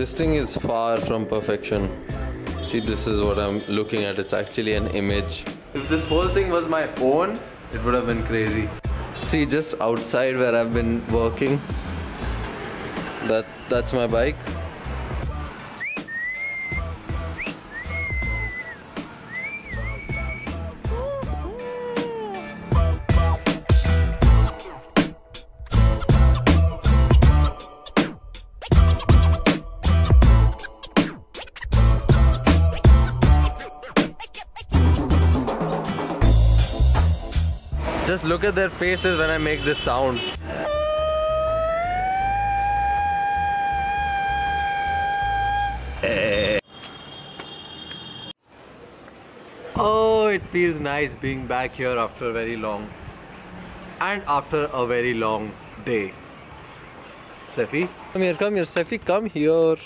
This thing is far from perfection. See, this is what I'm looking at. It's actually an image. If this whole thing was my own, it would have been crazy. See, just outside where I've been working, that that's my bike. Just look at their faces when I make this sound. Oh, it feels nice being back here after very long and after a very long day. Sefi, come here, come here, Sefi, come here.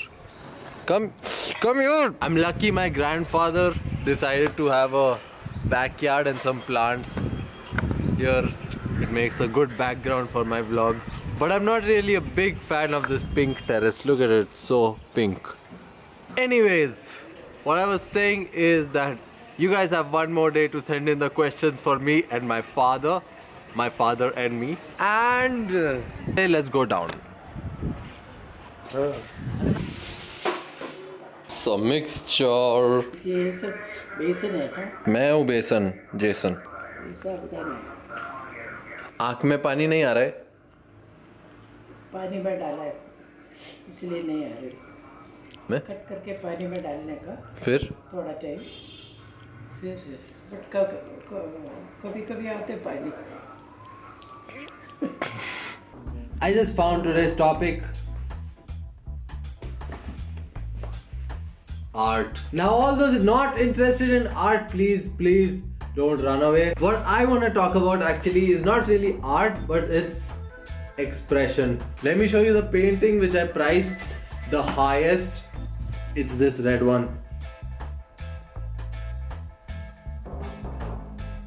Come, come here. I'm lucky my grandfather decided to have a backyard and some plants here. It makes a good background for my vlog. But I'm not really a big fan of this pink terrace. Look at it, it's so pink. Anyways, what I was saying is that you guys have one more day to send in the questions for me and my father. My father and me. And uh, hey, let's go down. So mixture. ये सब बेसन है क्या मैं हूँ बेसन Jason ऐसा बताना है आँख में पानी नहीं आ रहा है पानी में डाला है इसलिए नहीं आ रही मैं कट करके पानी में डालने का फिर थोड़ा टाइम फिर बट कभी कभी आते पानी I just found today's topic art. Now, all those not interested in art, please, please don't run away. What I want to talk about actually is not really art, but it's expression. Let me show you the painting which I priced the highest. It's this red one.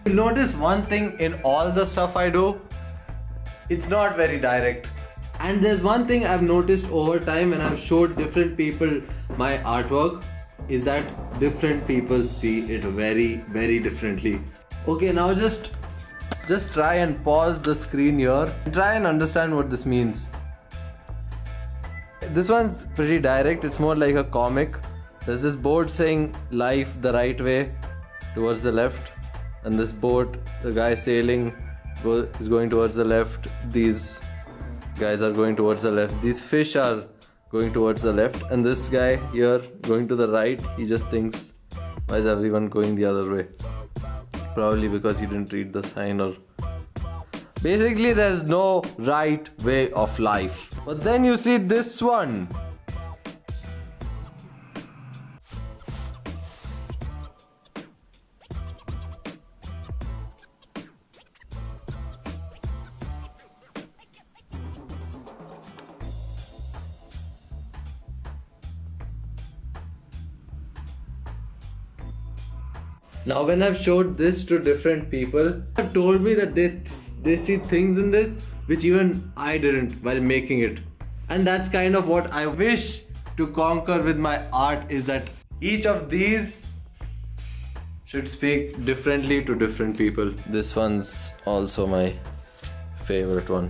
You'll notice one thing in all the stuff I do it's not very direct. And there's one thing I've noticed over time when I've showed different people my artwork is that different people see it very, very differently. Okay, now just just try and pause the screen here and try and understand what this means. This one's pretty direct, it's more like a comic. There's this board saying life the right way towards the left, and this boat, the guy sailing is going towards the left. These guys are going towards the left. These fish are going towards the left, and this guy here going to the right. He just thinks, why is everyone going the other way? Probably because he didn't read the sign or. Basically, there's no right way of life. But then you see this one. Now, when I've showed this to different people, have told me that they they see things in this which even I didn't while making it, and that's kind of what I wish to conquer with my art is that each of these should speak differently to different people. This one's also my favorite one.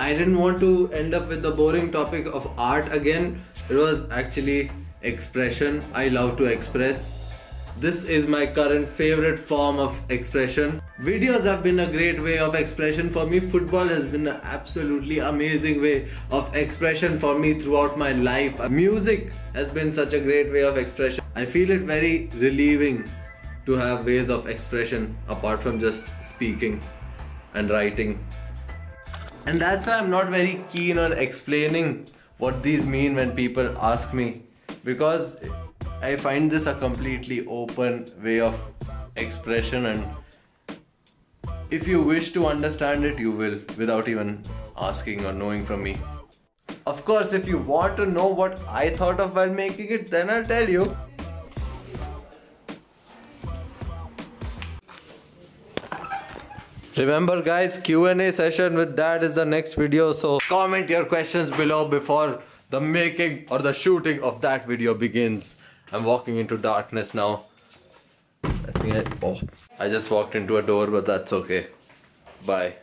I didn't want to end up with the boring topic of art again. It was actually expression. I love to express. This is my current favorite form of expression. Videos have been a great way of expression for me. Football has been an absolutely amazing way of expression for me throughout my life. Music has been such a great way of expression. I feel it very relieving to have ways of expression apart from just speaking and writing. And that's why I'm not very keen on explaining what these mean when people ask me because I find this a completely open way of expression and if you wish to understand it you will without even asking or knowing from me. Of course if you want to know what I thought of while making it then I'll tell you. Remember guys, Q&A session with dad is the next video. So comment your questions below before the making or the shooting of that video begins. I'm walking into darkness now. I think I, oh, I just walked into a door, but that's okay. Bye.